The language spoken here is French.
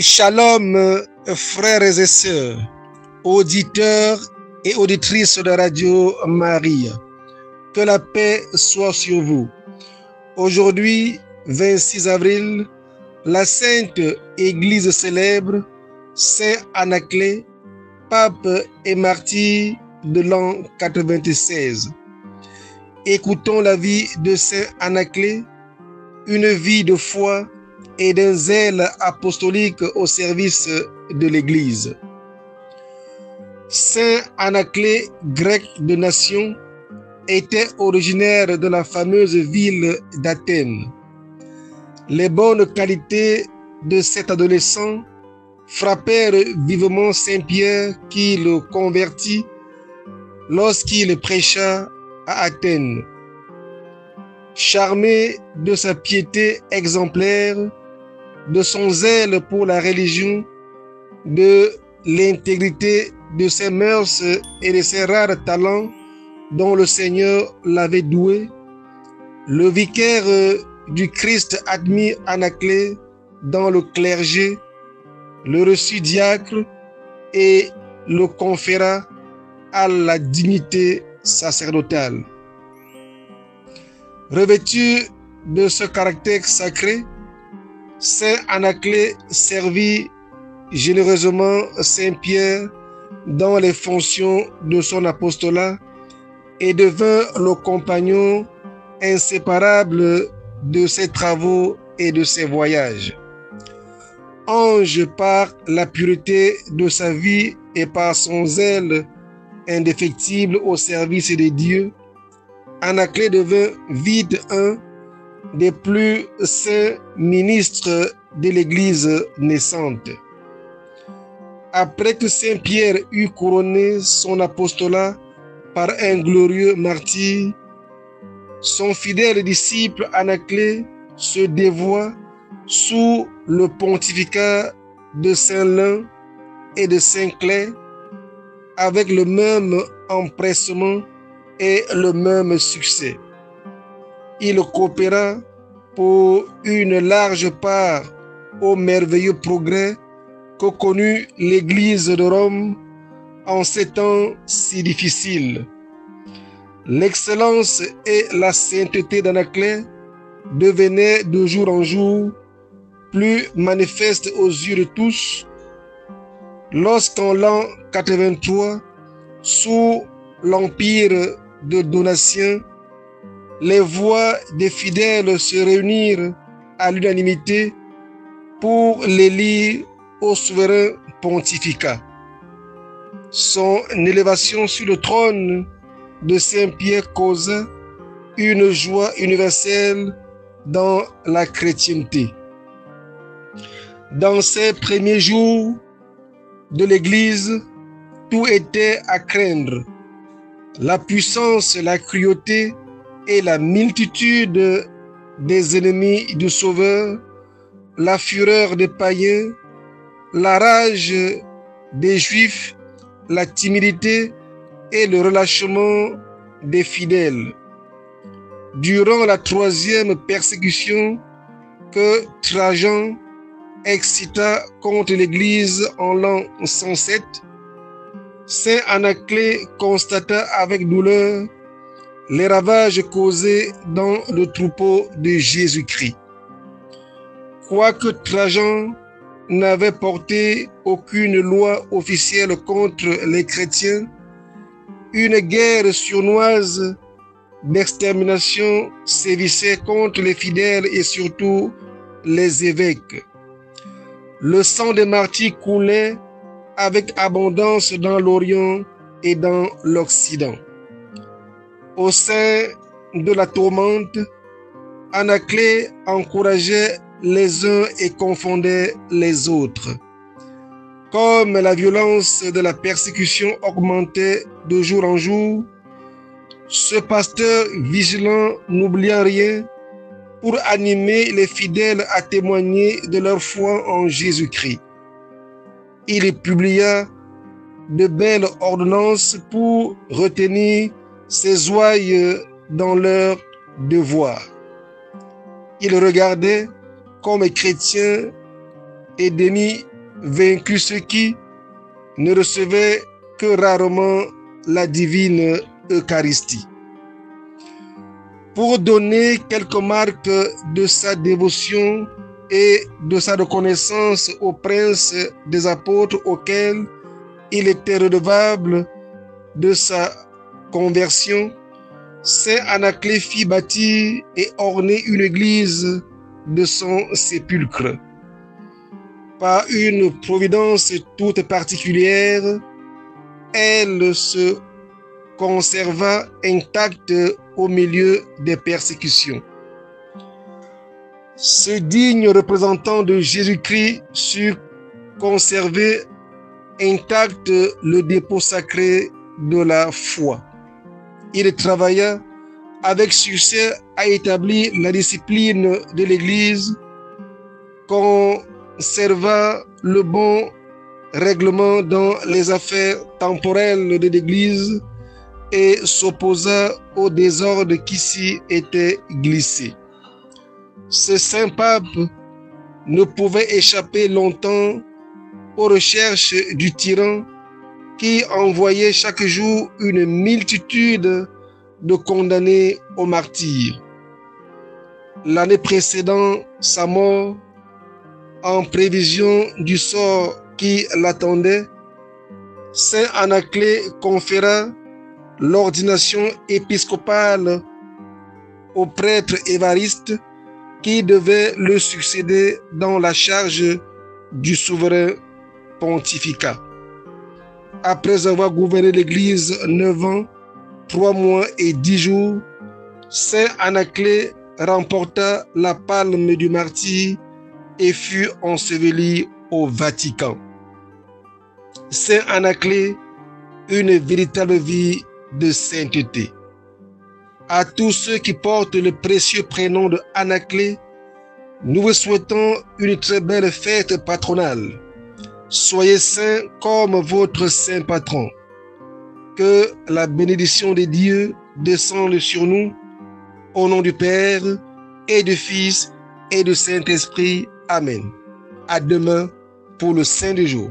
Shalom, frères et sœurs, auditeurs et auditrices de Radio Marie. Que la paix soit sur vous. Aujourd'hui, 26 avril, la Sainte Église célèbre Saint Anaclet, pape et martyr de l'an 96. Écoutons la vie de Saint Anaclet, une vie de foi et d'un zèle apostolique au service de l'Église. Saint Anaclet, grec de nation, était originaire de la fameuse ville d'Athènes. Les bonnes qualités de cet adolescent frappèrent vivement Saint Pierre qui le convertit lorsqu'il prêcha à Athènes. Charmé de sa piété exemplaire, de son zèle pour la religion, de l'intégrité de ses mœurs et de ses rares talents dont le Seigneur l'avait doué, le vicaire du Christ admis Anaclet dans le clergé, le reçut diacre et le conféra à la dignité sacerdotale. Revêtu de ce caractère sacré, Saint Anaclet servit généreusement Saint Pierre dans les fonctions de son apostolat et devint le compagnon inséparable de ses travaux et de ses voyages. Ange par la pureté de sa vie et par son zèle indéfectible au service des dieux, Anaclet devint vite un des plus saints ministres de l'Église naissante. Après que Saint Pierre eut couronné son apostolat par un glorieux martyr, son fidèle disciple Anaclet se dévoua sous le pontificat de Saint Lin et de Saint Clair avec le même empressement et le même succès. Il coopéra pour une large part au merveilleux progrès que connut l'Église de Rome en ces temps si difficiles. L'excellence et la sainteté d'Anaclet devenaient de jour en jour plus manifestes aux yeux de tous lorsqu'en l'an 83, sous l'empire de Donatien, les voix des fidèles se réunirent à l'unanimité pour l'élire au souverain pontificat. Son élévation sur le trône de Saint-Pierre causa une joie universelle dans la chrétienté. Dans ces premiers jours de l'Église, tout était à craindre. La puissance, la cruauté et la multitude des ennemis du Sauveur, la fureur des païens, la rage des Juifs, la timidité et le relâchement des fidèles. Durant la troisième persécution que Trajan excita contre l'Église en l'an 107, Saint Anaclet constata avec douleur les ravages causés dans le troupeau de Jésus-Christ. Quoique Trajan n'avait porté aucune loi officielle contre les chrétiens, une guerre surnoise d'extermination sévissait contre les fidèles et surtout les évêques. Le sang des martyrs coulait avec abondance dans l'Orient et dans l'Occident. Au sein de la tourmente, Anaclet encourageait les uns et confondait les autres. Comme la violence de la persécution augmentait de jour en jour, ce pasteur vigilant n'oublia rien pour animer les fidèles à témoigner de leur foi en Jésus-Christ. Il publia de belles ordonnances pour retenir ses ouailles dans leur devoir. Il regardait comme chrétien et demi vaincu ceux qui ne recevaient que rarement la divine Eucharistie. Pour donner quelques marques de sa dévotion et de sa reconnaissance au prince des apôtres auquel il était redevable de sa conversion, Saint Anaclée fit bâtir et orner une église de son sépulcre. Par une providence toute particulière, elle se conserva intacte au milieu des persécutions. Ce digne représentant de Jésus-Christ sut conserver intact le dépôt sacré de la foi. Il travailla avec succès à établir la discipline de l'Église, conserva le bon règlement dans les affaires temporelles de l'Église et s'opposa au désordre qui s'y était glissé. Ce saint pape ne pouvait échapper longtemps aux recherches du tyran qui envoyait chaque jour une multitude de condamnés au martyr. L'année précédant sa mort, en prévision du sort qui l'attendait, Saint Anaclée conféra l'ordination épiscopale au prêtre Évariste qui devait le succéder dans la charge du souverain pontificat. Après avoir gouverné l'Église neuf ans, trois mois et dix jours, Saint Anaclée remporta la palme du martyr et fut enseveli au Vatican. Saint Anaclée, une véritable vie de sainteté. À tous ceux qui portent le précieux prénom de Anaclée, nous vous souhaitons une très belle fête patronale. Soyez saints comme votre saint patron. Que la bénédiction de Dieu descende sur nous au nom du Père et du Fils et du Saint-Esprit. Amen. À demain pour le Saint du jour.